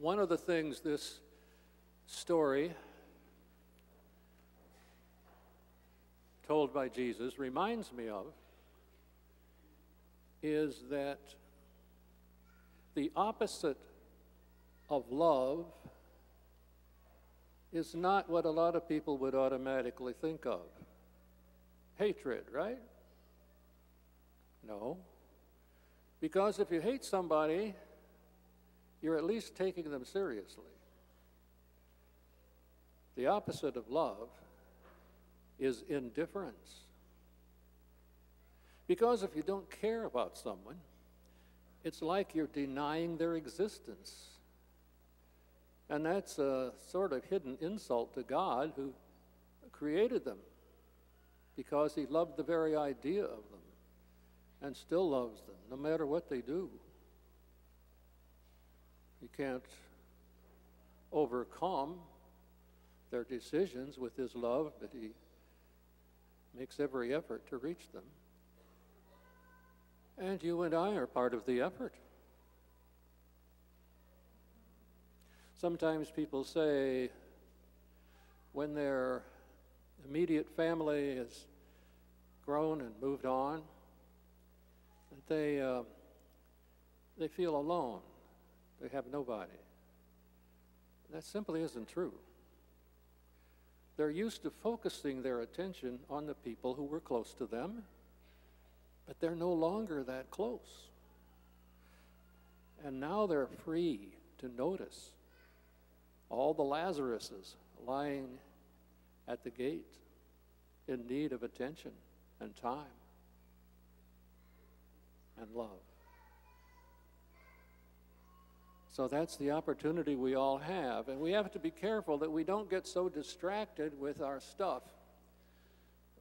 One of the things this story told by Jesus reminds me of is that the opposite of love is not what a lot of people would automatically think of. Hatred, right? No. Because if you hate somebody, you're at least taking them seriously. The opposite of love is indifference. Because if you don't care about someone, it's like you're denying their existence. And that's a sort of hidden insult to God who created them because he loved the very idea of them and still loves them no matter what they do. He can't overcome their decisions with his love, but he makes every effort to reach them. And you and I are part of the effort. Sometimes people say when their immediate family has grown and moved on, that they, uh, they feel alone. They have nobody. That simply isn't true. They're used to focusing their attention on the people who were close to them, but they're no longer that close. And now they're free to notice all the Lazaruses lying at the gate in need of attention and time and love. So that's the opportunity we all have. And we have to be careful that we don't get so distracted with our stuff,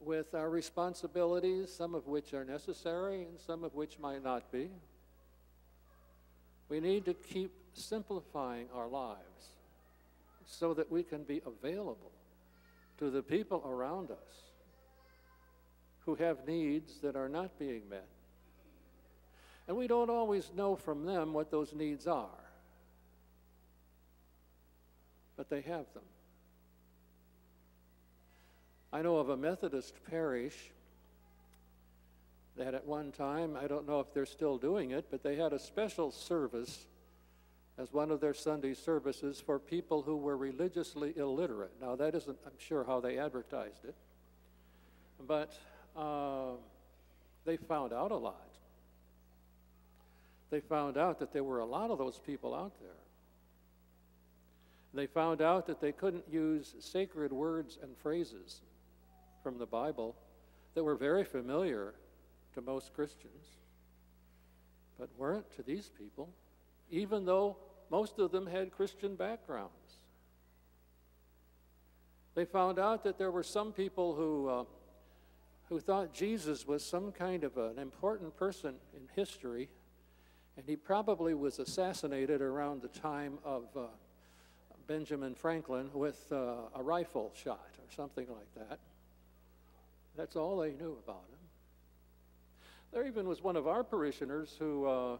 with our responsibilities, some of which are necessary and some of which might not be. We need to keep simplifying our lives so that we can be available to the people around us who have needs that are not being met. And we don't always know from them what those needs are, but they have them. I know of a Methodist parish that at one time, I don't know if they're still doing it, but they had a special service as one of their Sunday services for people who were religiously illiterate. Now, that isn't, I'm sure, how they advertised it, but uh, they found out a lot. They found out that there were a lot of those people out there. They found out that they couldn't use sacred words and phrases from the Bible that were very familiar to most Christians, but weren't to these people, even though most of them had Christian backgrounds. They found out that there were some people who, uh, who thought Jesus was some kind of an important person in history, and he probably was assassinated around the time of uh, Benjamin Franklin with uh, a rifle shot or something like that. That's all they knew about him. There even was one of our parishioners who uh,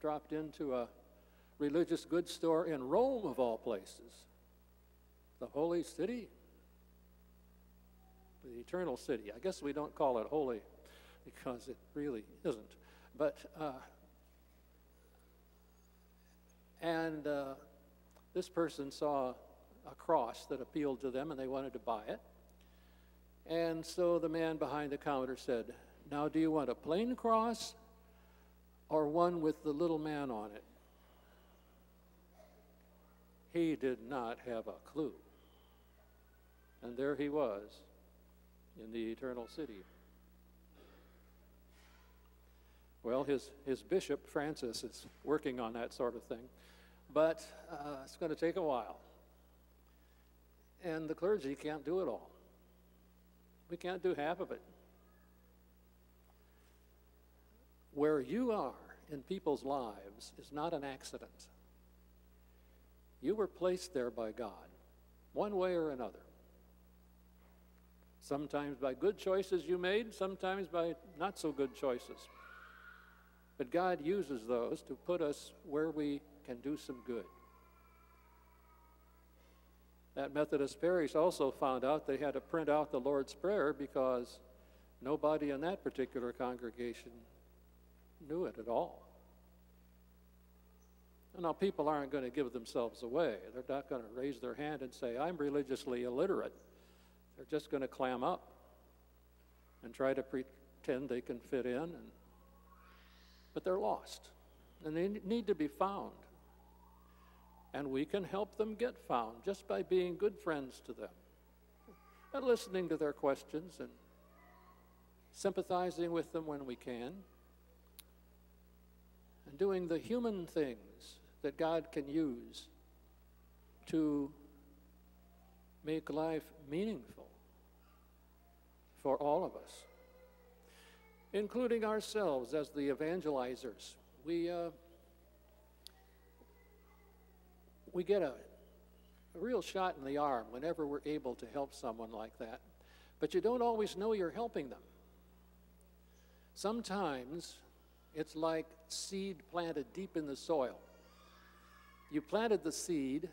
dropped into a religious goods store in Rome, of all places, the holy city, the eternal city. I guess we don't call it holy because it really isn't. But, uh, and uh, this person saw a cross that appealed to them and they wanted to buy it. And so the man behind the counter said, Now, do you want a plain cross or one with the little man on it? He did not have a clue. And there he was in the eternal city. Well, his, his bishop, Francis, is working on that sort of thing, but uh, it's going to take a while. And the clergy can't do it all. We can't do half of it. Where you are in people's lives is not an accident. You were placed there by God, one way or another. Sometimes by good choices you made, sometimes by not so good choices. But God uses those to put us where we can do some good. That Methodist parish also found out they had to print out the Lord's Prayer because nobody in that particular congregation knew it at all. And now, people aren't going to give themselves away. They're not going to raise their hand and say, I'm religiously illiterate. They're just going to clam up and try to pretend they can fit in. And, but they're lost, and they need to be found. And we can help them get found just by being good friends to them and listening to their questions and sympathizing with them when we can and doing the human things that God can use to make life meaningful for all of us, including ourselves as the evangelizers. We, uh, we get a, a real shot in the arm whenever we're able to help someone like that. But you don't always know you're helping them. Sometimes it's like seed planted deep in the soil. You planted the seed,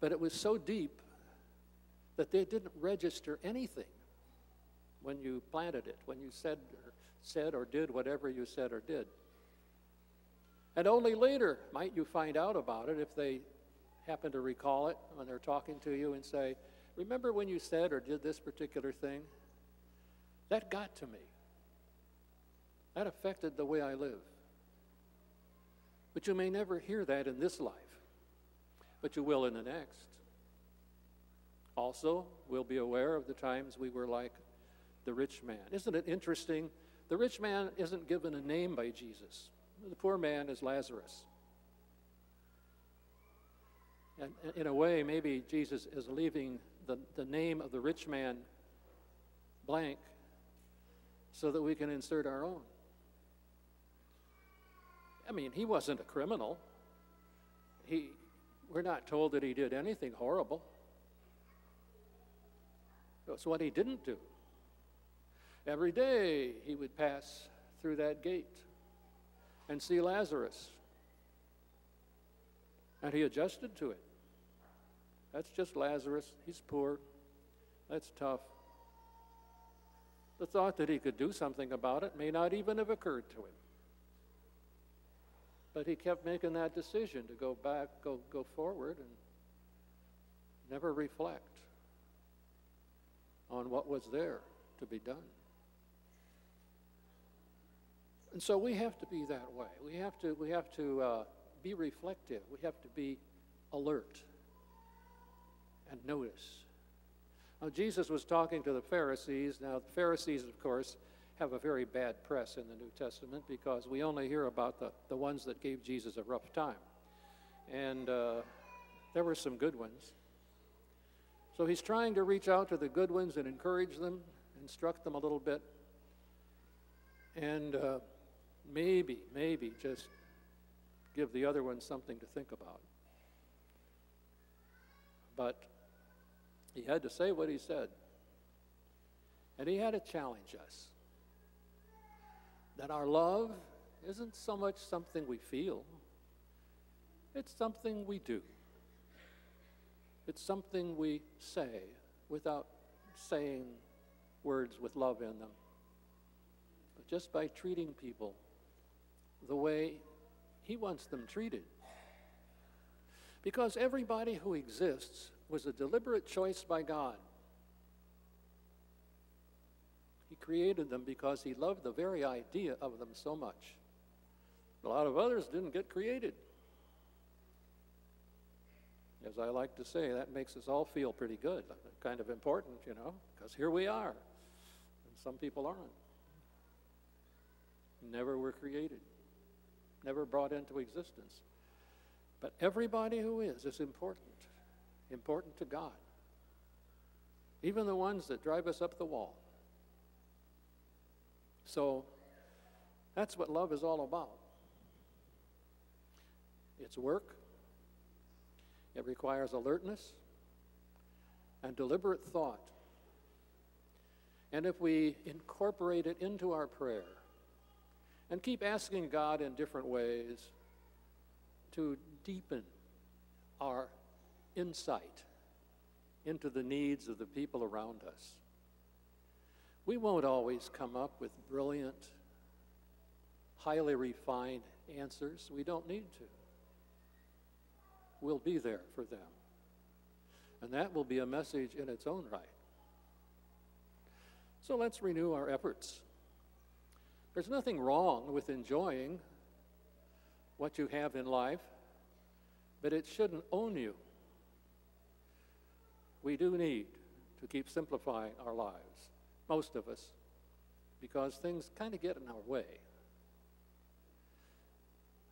but it was so deep that they didn't register anything when you planted it, when you said or, said or did whatever you said or did. And only later might you find out about it if they happen to recall it when they're talking to you and say, Remember when you said or did this particular thing? That got to me. That affected the way I live. But you may never hear that in this life, but you will in the next. Also, we'll be aware of the times we were like the rich man. Isn't it interesting? The rich man isn't given a name by Jesus. The poor man is Lazarus. And in a way, maybe Jesus is leaving the, the name of the rich man blank so that we can insert our own. I mean, he wasn't a criminal. He, we're not told that he did anything horrible. That's what he didn't do. Every day he would pass through that gate and see Lazarus. And he adjusted to it. That's just Lazarus. He's poor. That's tough. The thought that he could do something about it may not even have occurred to him. But he kept making that decision to go back, go, go forward, and never reflect on what was there to be done. And so we have to be that way. We have to, we have to uh, be reflective. We have to be alert and notice. Now, Jesus was talking to the Pharisees. Now, the Pharisees, of course, have a very bad press in the New Testament because we only hear about the, the ones that gave Jesus a rough time. And uh, there were some good ones. So he's trying to reach out to the good ones and encourage them, instruct them a little bit, and uh, maybe, maybe just give the other one something to think about. But he had to say what he said. And he had to challenge us that our love isn't so much something we feel, it's something we do. It's something we say without saying words with love in them, but just by treating people the way He wants them treated. Because everybody who exists was a deliberate choice by God. He created them because He loved the very idea of them so much. A lot of others didn't get created. As I like to say, that makes us all feel pretty good, kind of important, you know, because here we are. And some people aren't. Never were created, never brought into existence. But everybody who is is important, important to God. Even the ones that drive us up the wall. So that's what love is all about. It's work, it requires alertness and deliberate thought. And if we incorporate it into our prayer and keep asking God in different ways to deepen our insight into the needs of the people around us. We won't always come up with brilliant, highly refined answers. We don't need to. We'll be there for them. And that will be a message in its own right. So let's renew our efforts. There's nothing wrong with enjoying what you have in life, but it shouldn't own you. We do need to keep simplifying our lives, most of us, because things kind of get in our way.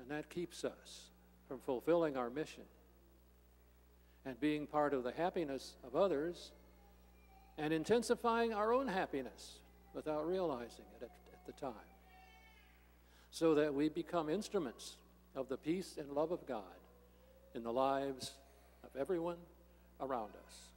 And that keeps us from fulfilling our mission and being part of the happiness of others and intensifying our own happiness without realizing it at, at, the time. So that we become instruments of the peace and love of God in the lives of everyone around us.